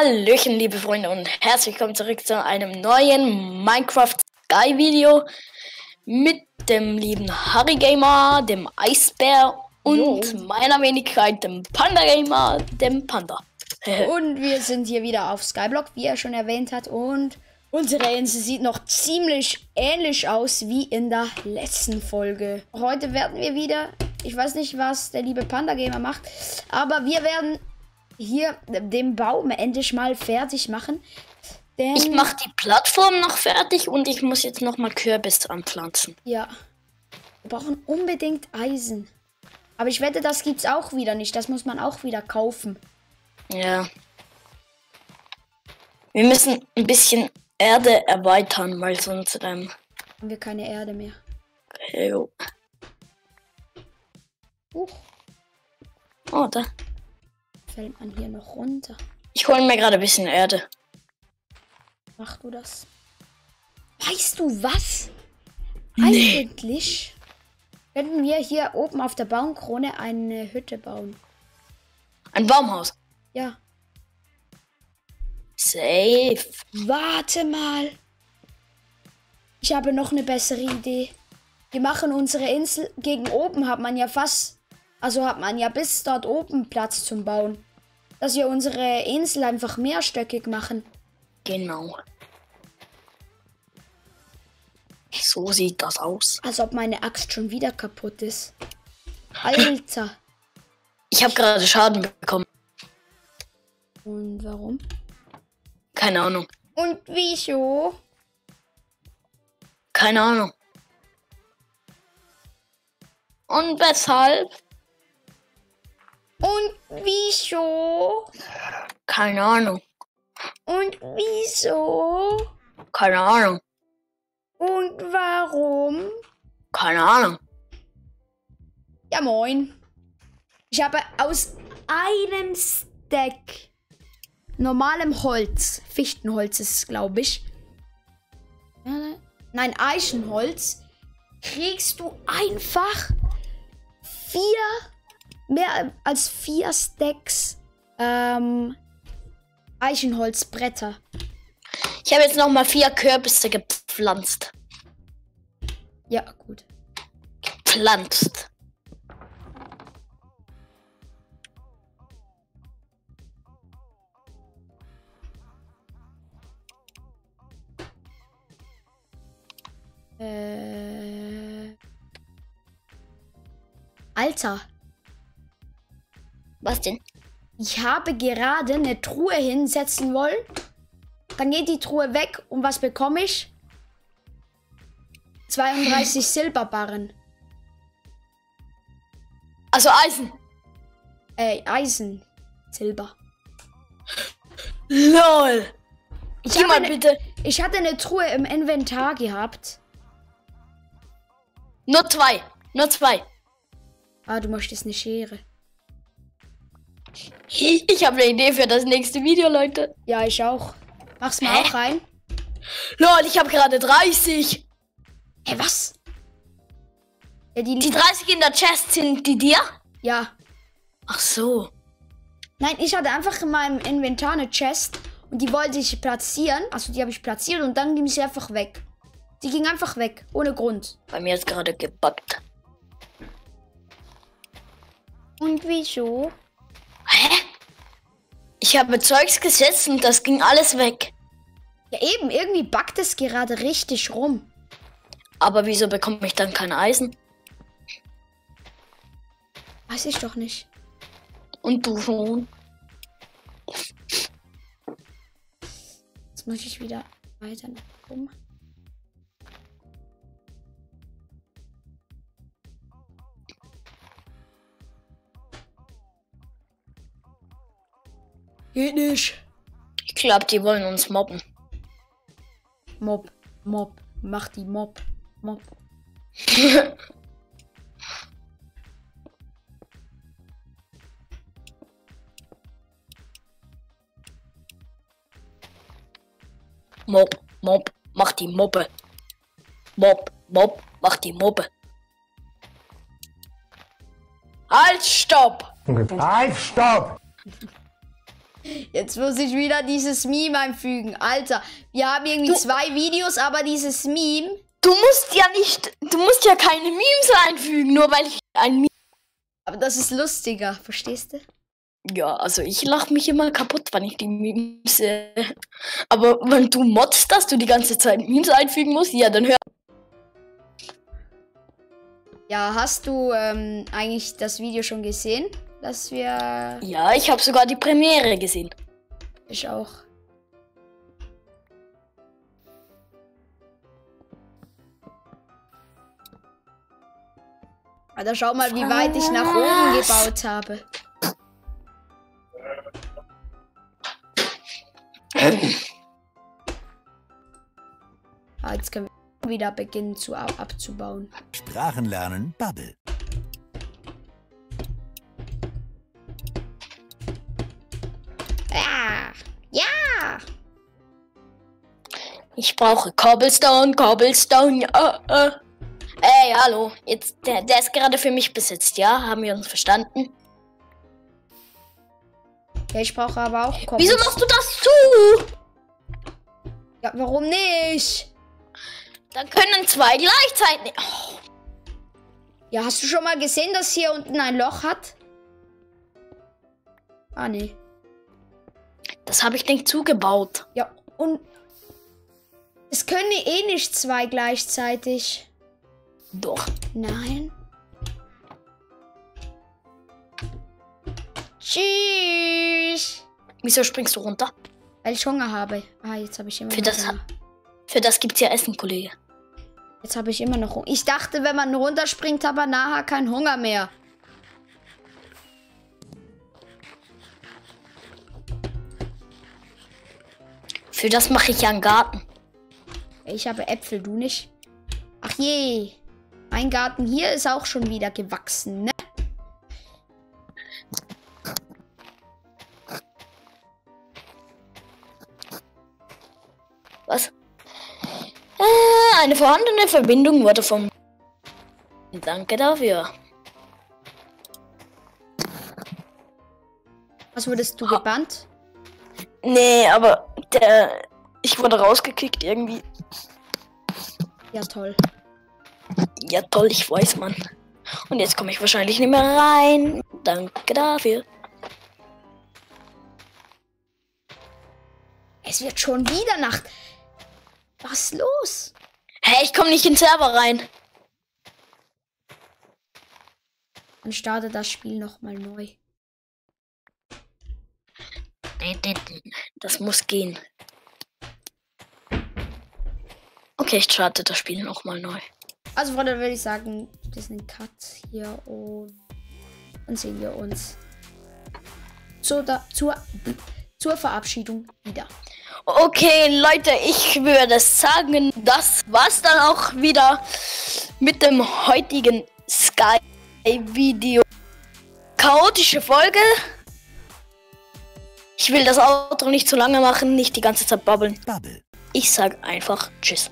Hallöchen, liebe Freunde, und herzlich willkommen zurück zu einem neuen Minecraft Sky Video mit dem lieben Harry Gamer, dem Eisbär und Jo. meiner Wenigkeit, dem Panda Gamer, dem Panda. Und wir sind hier wieder auf Skyblock, wie er schon erwähnt hat. Und unsere Insel sieht noch ziemlich ähnlich aus wie in der letzten Folge. Heute werden wir wieder, ich weiß nicht, was der liebe Panda Gamer macht, aber wir werden hier den Baum endlich mal fertig machen. Denn, Ich mache die Plattform noch fertig und ich muss jetzt noch mal Kürbis anpflanzen. Ja. Wir brauchen unbedingt Eisen. Aber ich wette, das gibt's auch wieder nicht. Das muss man auch wieder kaufen. Ja. Wir müssen ein bisschen Erde erweitern, weil sonst ähm, Haben wir keine Erde mehr. jo. Huch, Oh, da. Fällt man hier noch runter. Ich hole mir gerade ein bisschen Erde. Mach du das? Weißt du was? Nee. Eigentlich könnten wir hier oben auf der Baumkrone eine Hütte bauen. Ein Baumhaus. Ja. Safe. Warte mal. Ich habe noch eine bessere Idee. Wir machen unsere Insel gegen oben, hat man ja fast, also hat man ja bis dort oben Platz zum Bauen. Dass wir unsere Insel einfach mehrstöckig machen. Genau. So sieht das aus. Als ob meine Axt schon wieder kaputt ist. Alter. Ich habe gerade Schaden bekommen. Und warum? Keine Ahnung. Und wieso? Keine Ahnung. Und weshalb? Und wieso? Keine Ahnung. Und wieso? Keine Ahnung. Und warum? Keine Ahnung. Ja, moin. Ich habe aus einem Stack normalem Holz, Fichtenholz ist es, glaube ich. Nein, Eichenholz. Kriegst du einfach vier, mehr als vier Stacks ähm, Eichenholzbretter. Ich habe jetzt noch mal vier Kürbisse gepflanzt. Ja, gut. Pflanzt. Äh. Alter, Was denn? ich habe gerade eine Truhe hinsetzen wollen. Dann geht die Truhe weg und was bekomme ich? 32 Silberbarren. Also Eisen. Äh, Eisen. Silber. LOL. Ich Geh mal eine, bitte. ich hatte eine Truhe im Inventar gehabt. Nur zwei. Nur zwei. Ah, du möchtest eine Schere. Ich, habe eine Idee für das nächste Video, Leute. Ja, ich auch. Mach's mal Hä? auch rein. LOL, ich habe gerade 30. Hä, was? Ja, die, Die 30 in der Chest sind die dir? ja. Ach so. Nein, ich hatte einfach in meinem Inventar eine Chest und die wollte ich platzieren. Also die habe ich platziert und dann ging sie einfach weg. Die ging einfach weg, ohne Grund. Bei mir ist gerade gebackt. Und wieso? Ich habe Zeugs gesetzt und das ging alles weg. Ja eben, irgendwie backt es gerade richtig rum. Aber wieso bekomme ich dann kein Eisen? Weiß ich doch nicht. Und du schon? Jetzt muss ich wieder weiter nach oben. Geht nicht. Ich glaube, die wollen uns mobben. Mob, Mob, mach die Mob, Mob. Mob, Mob, mach die Mobbe. Mob, Mob, mach die Mobbe. Halt, stopp! Halt, stopp! Jetzt muss ich wieder dieses Meme einfügen. Alter, wir haben irgendwie Du- zwei Videos, aber dieses Meme. Du musst ja nicht, du musst ja keine Memes einfügen, nur weil ich ein Meme. Aber das ist lustiger, verstehst du? Ja, also ich lache mich immer kaputt, wenn ich die Memes sehe. Aber wenn du modst, dass du die ganze Zeit Memes einfügen musst, ja, dann hör. Ja, hast du ähm, eigentlich das Video schon gesehen? Dass wir. Ja, ich habe sogar die Premiere gesehen. Ich auch. Alter, schau mal, wie weit ich nach oben gebaut habe. Ah, jetzt können wir wieder beginnen zu ab abzubauen. Sprachenlernen Bubble. Ich brauche Cobblestone, Cobblestone, ja. Äh. Ey, hallo. Jetzt, der, der ist gerade für mich besetzt, ja? Haben wir uns verstanden? Ja, ich brauche aber auch Koppel. Wieso machst du das zu? Ja, warum nicht? Dann können zwei gleichzeitig. Oh, Ja, hast du schon mal gesehen, dass hier unten ein Loch hat? Ah, nee. das habe ich nicht zugebaut. Ja, und es können eh nicht zwei gleichzeitig. Doch. Nein. Tschüss. Wieso springst du runter? Weil ich Hunger habe. Ah, jetzt habe ich immer Für noch das, Hunger. für das gibt's ja Essen, Kollege. Jetzt habe ich immer noch Hunger. Ich dachte, wenn man runterspringt, hat man nachher keinen Hunger mehr. Für das mache ich ja einen Garten. Ich habe Äpfel, du nicht. Ach je. Mein Garten hier ist auch schon wieder gewachsen, ne? Was? Äh, eine vorhandene Verbindung wurde vom. Danke dafür. Was wurdest du gebannt? Nee, aber der. Ich wurde rausgekickt irgendwie. Ja, toll. Ja, toll, ich weiß, Mann. Und jetzt komme ich wahrscheinlich nicht mehr rein. Danke dafür. Es wird schon wieder Nacht. Was los? Hey, ich komme nicht in den Server rein. Dann startet das Spiel nochmal neu. Das muss gehen. Okay, ich starte das Spiel nochmal neu. Also, Freunde, würde ich sagen, das ist ein Cut hier und dann sehen wir uns zur, da, zur, zur Verabschiedung wieder. Okay, Leute, ich würde sagen, das war's dann auch wieder mit dem heutigen Sky-Video. Chaotische Folge. Ich will das Outro nicht zu lange machen, nicht die ganze Zeit babbeln. Bubble. Ich sag einfach Tschüss.